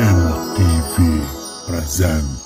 MTV present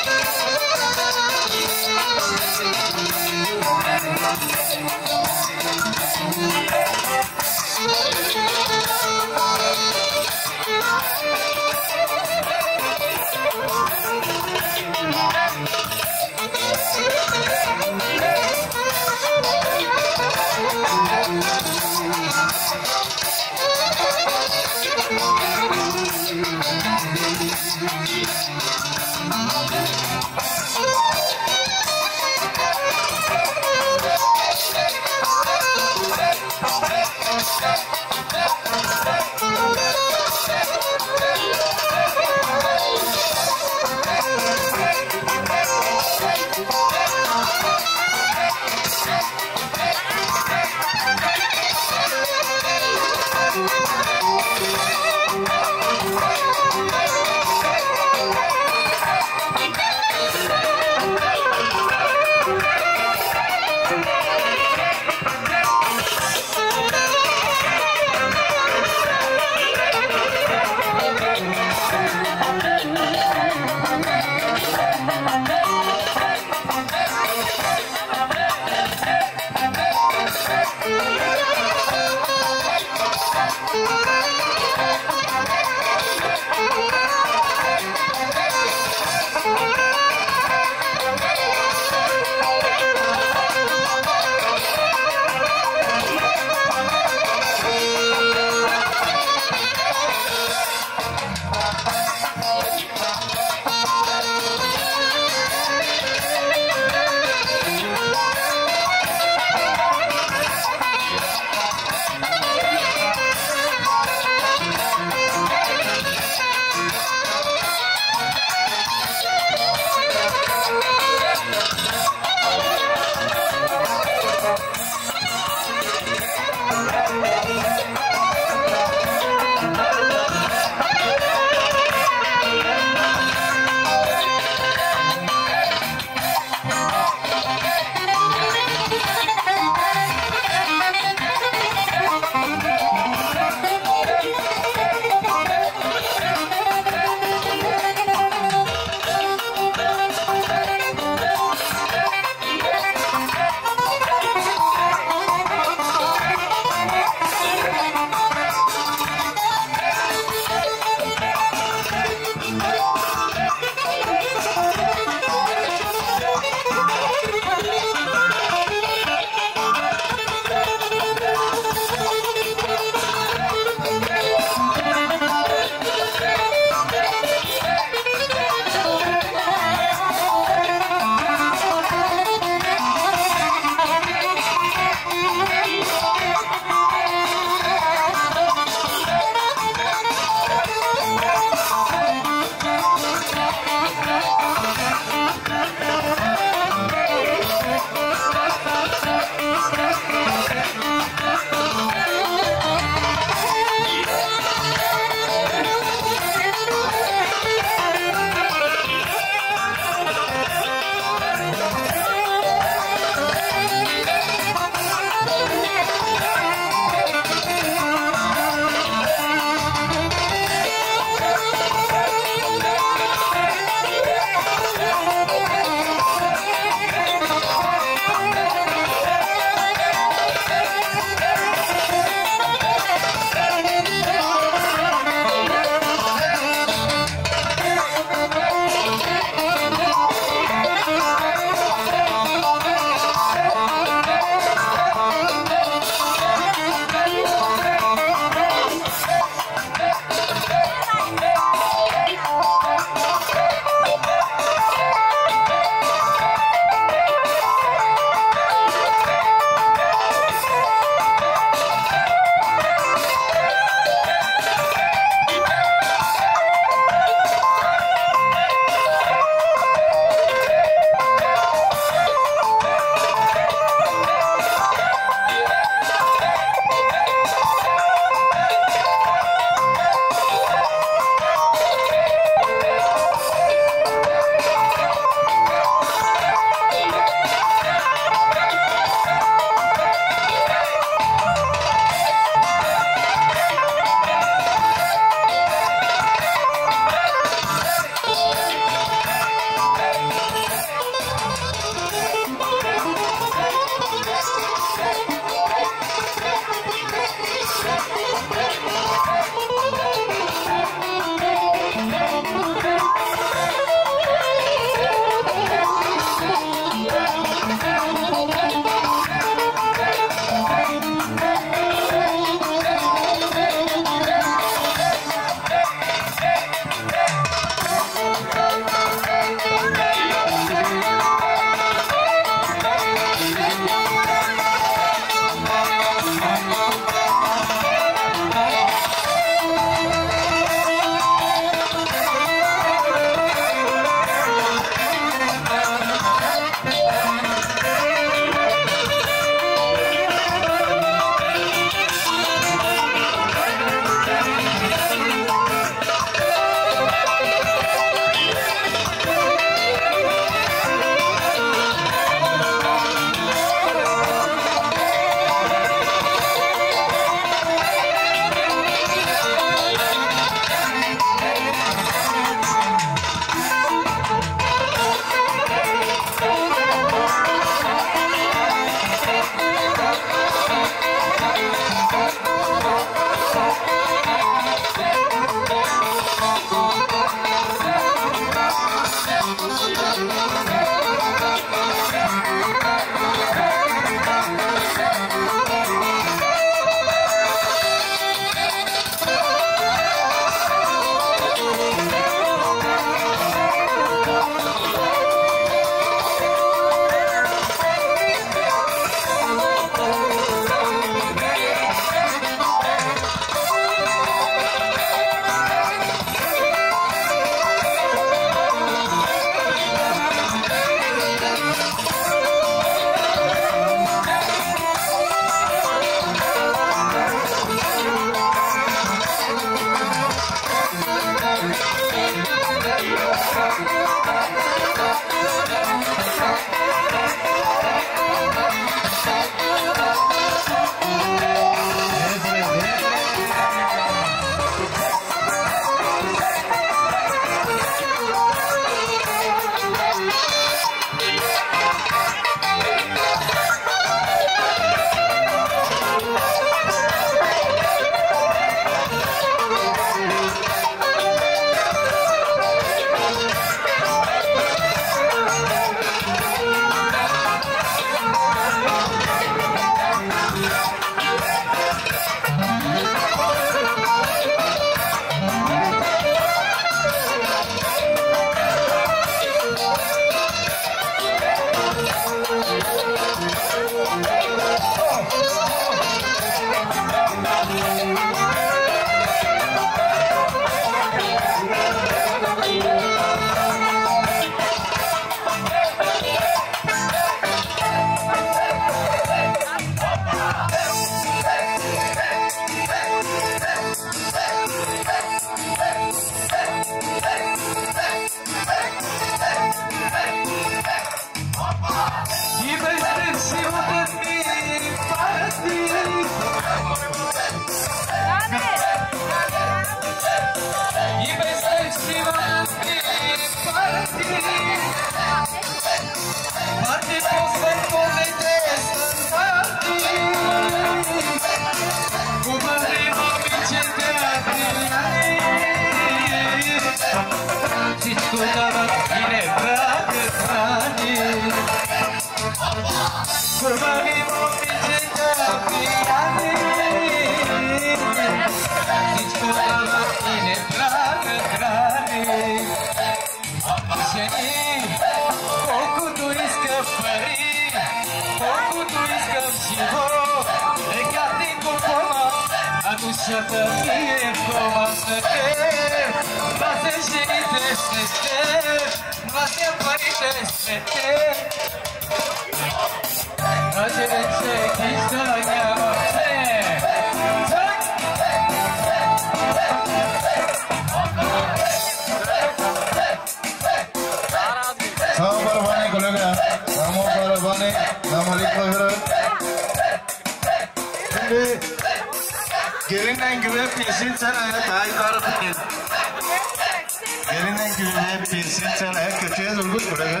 ne bilsin sen kötüye durgut buraya.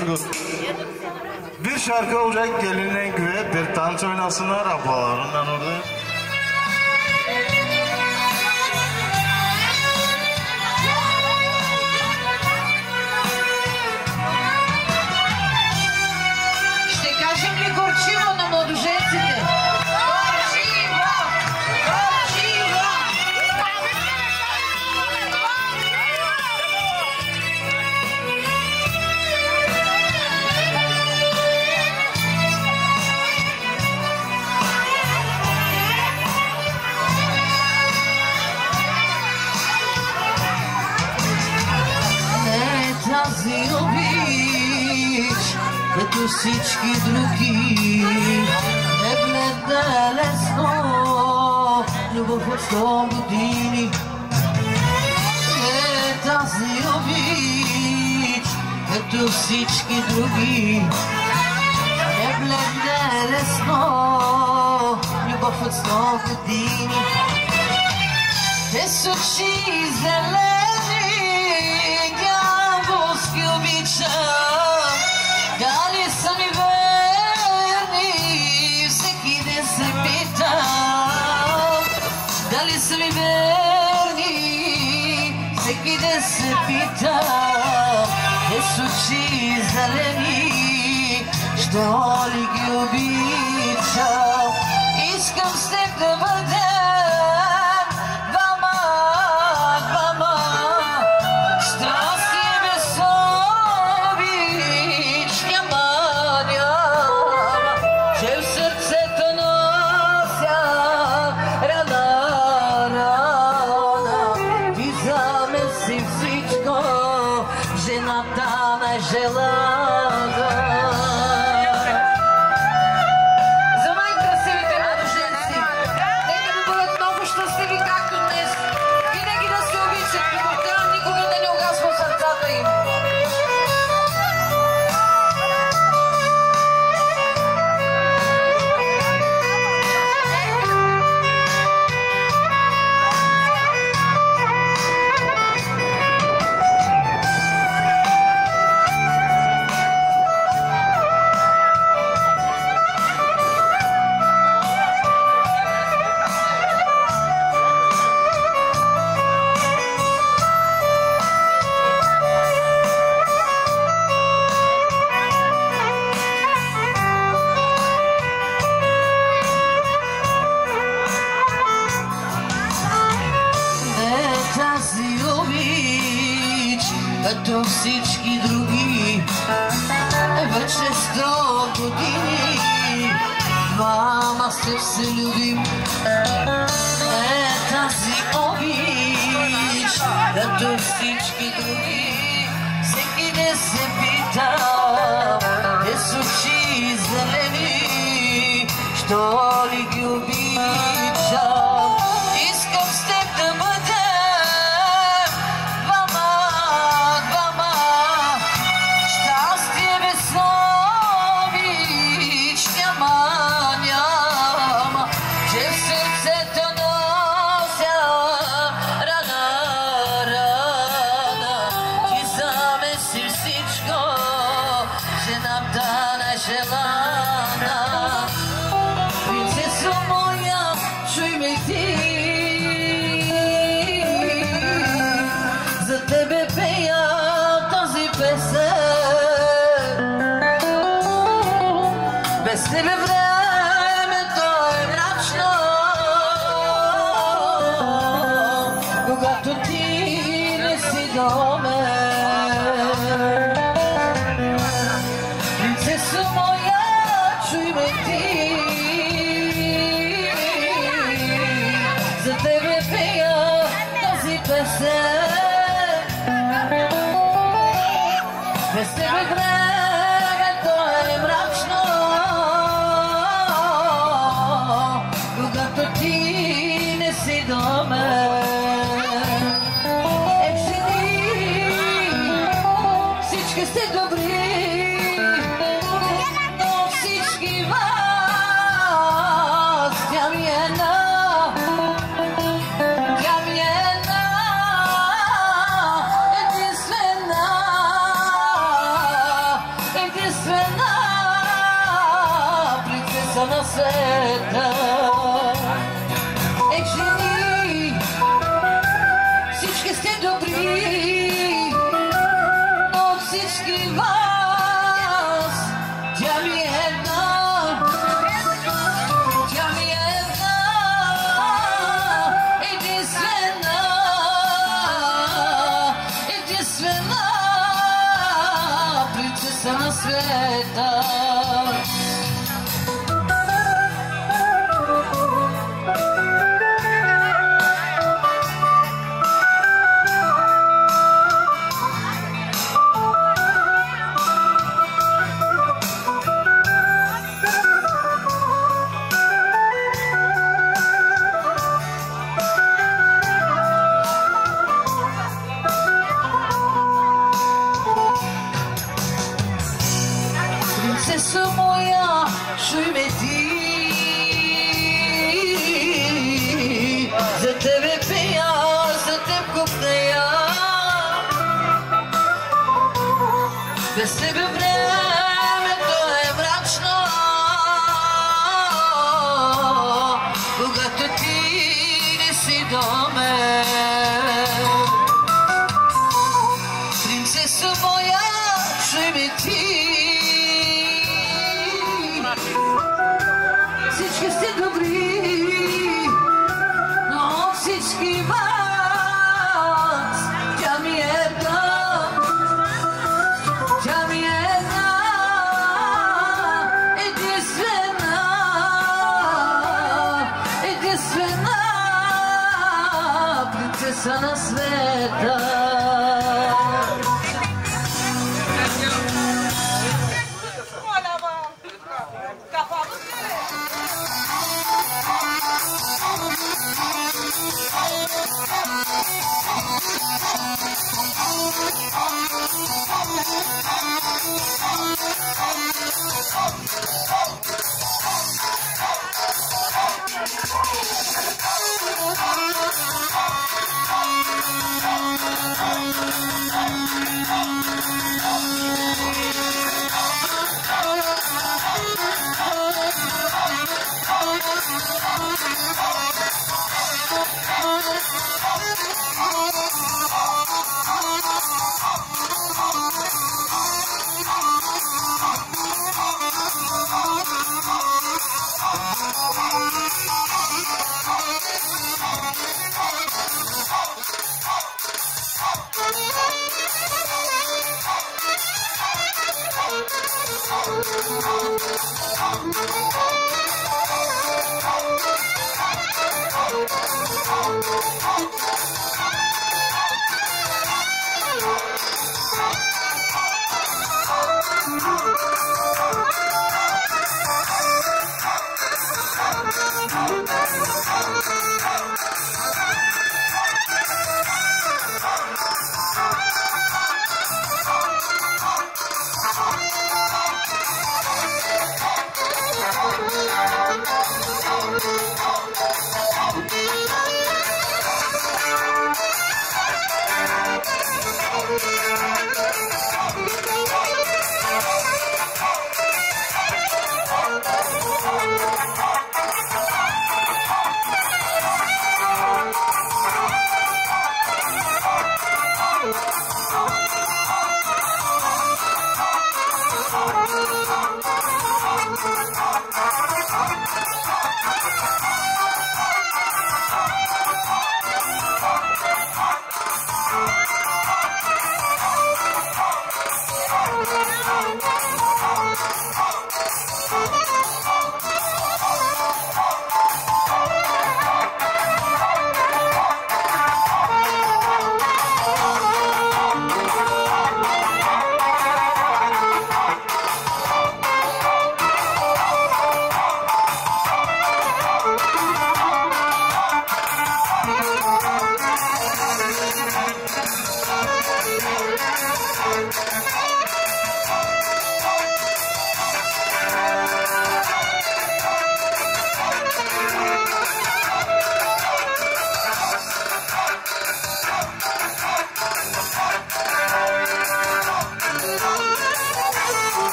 Durgut. Bir şarkı olacak geline güve bir dans oynasınlar ablalarından orada. като всички други. Не гледа е лесно любов от сто години. Е тази обич, като всички други. Не гледа е лесно любов от сто години. Те суши зелен. derdi Zekide se pita Jesu ci zeleni Šte voli ljubi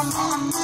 I'm on my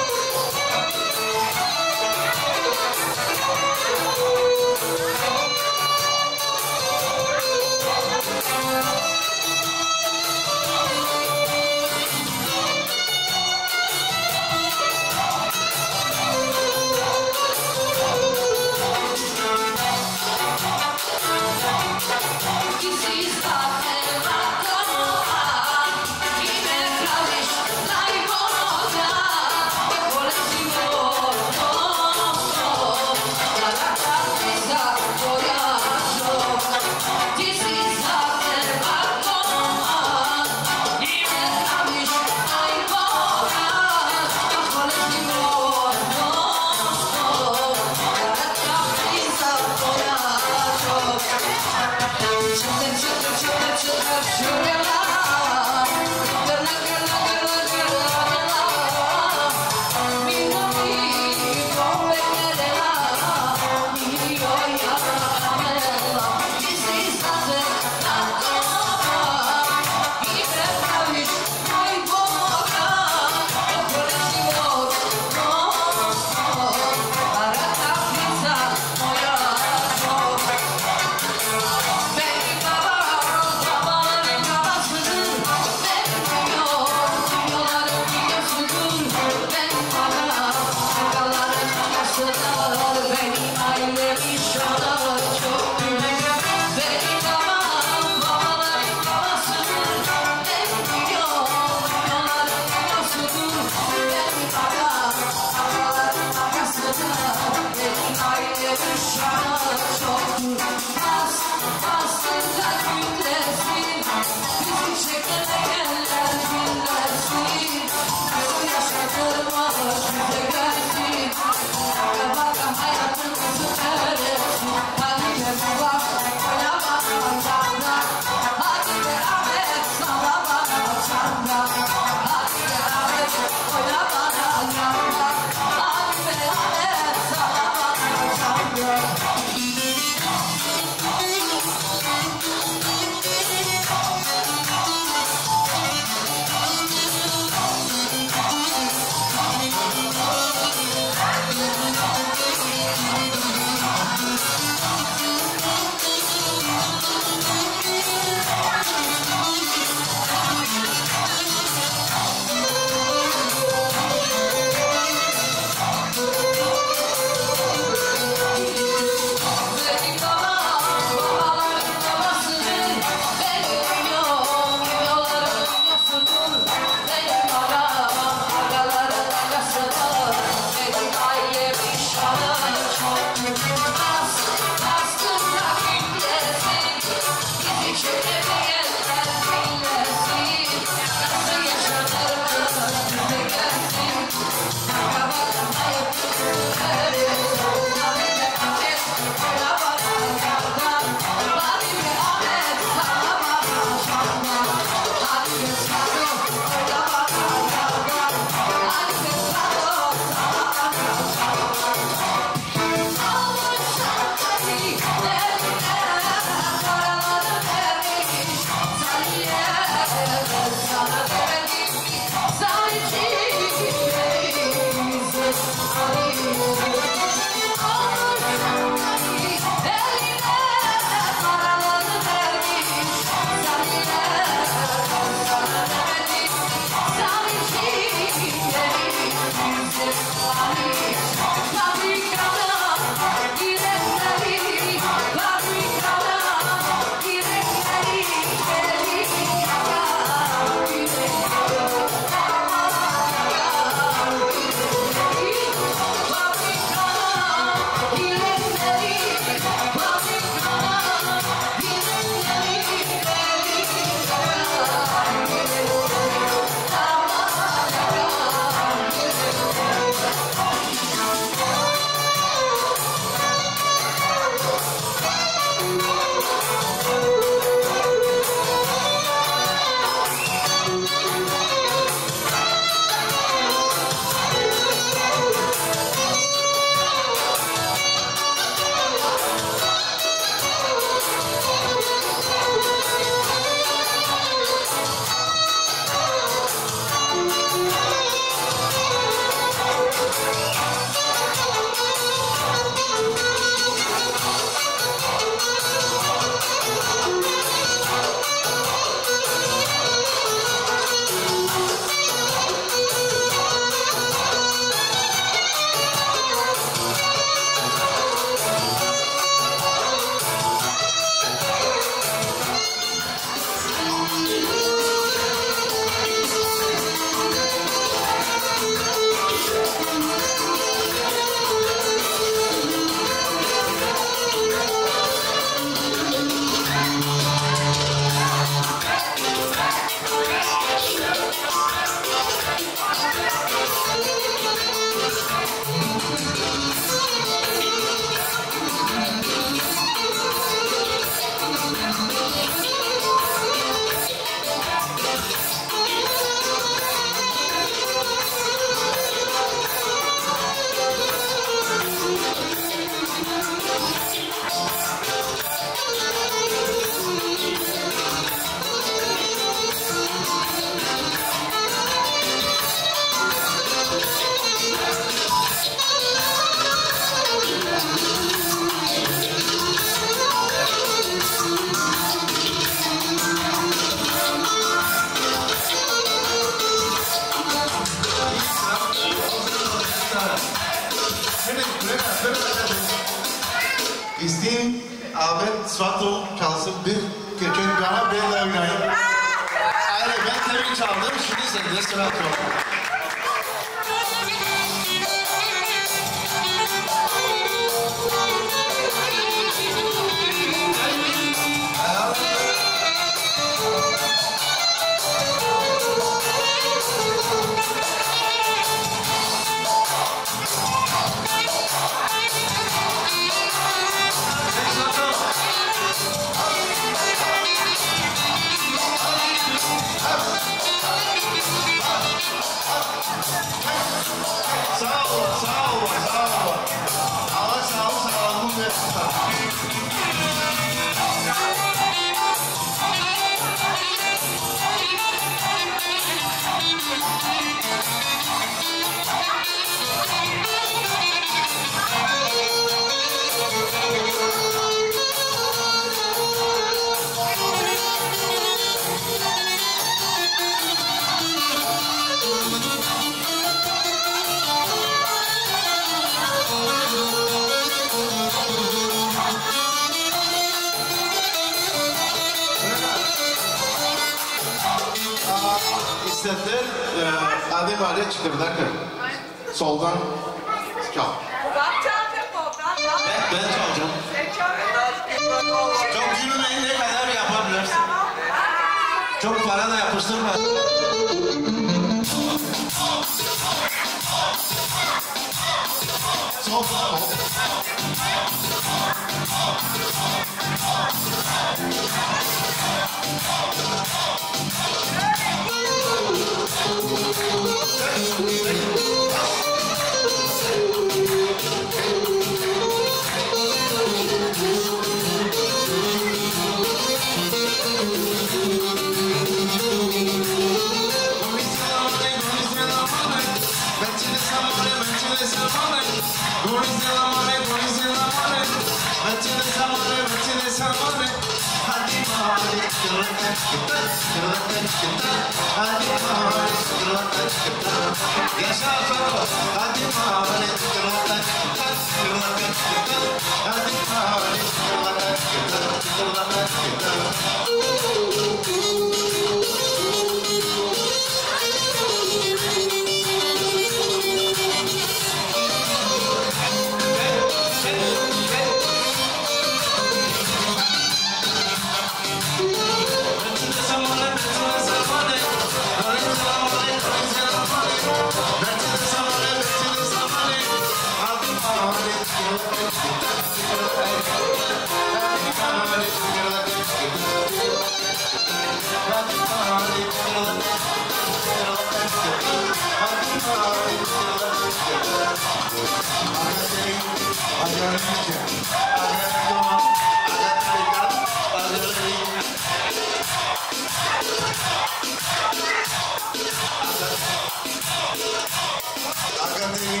아가들이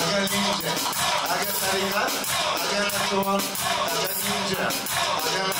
아가님제 아가다리가 아가나토원 아가님제 아가나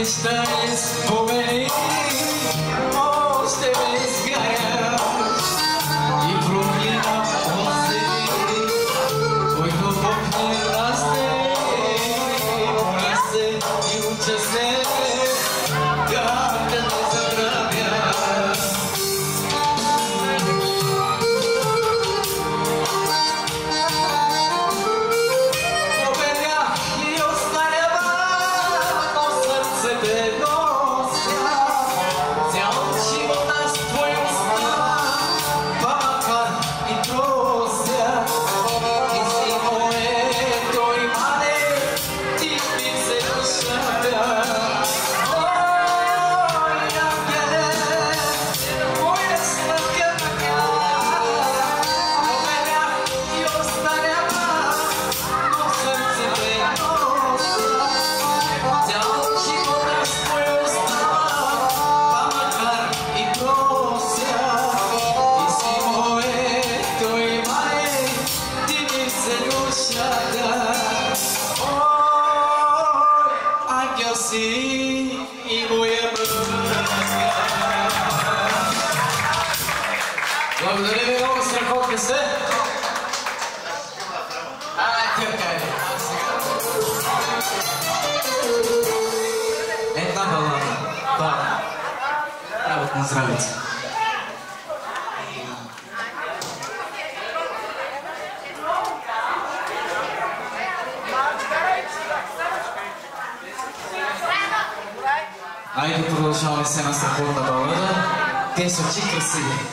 Einsteins Moment. City.